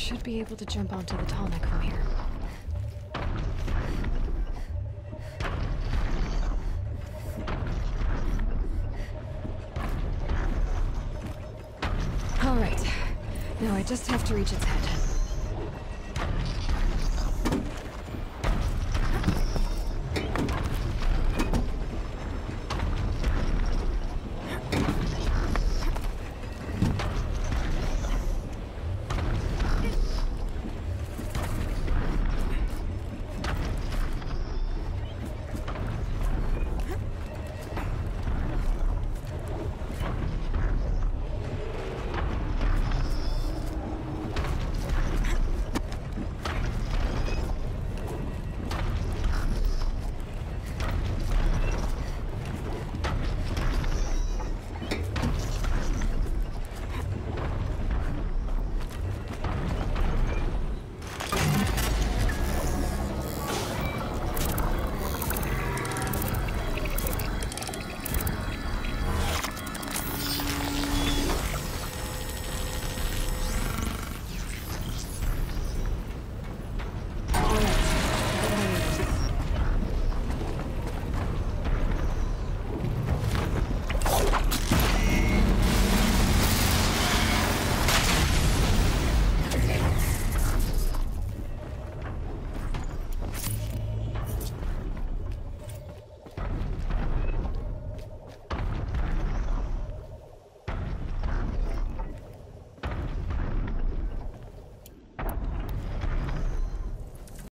should be able to jump onto the Tallneck from here. All right. Now I just have to reach its head.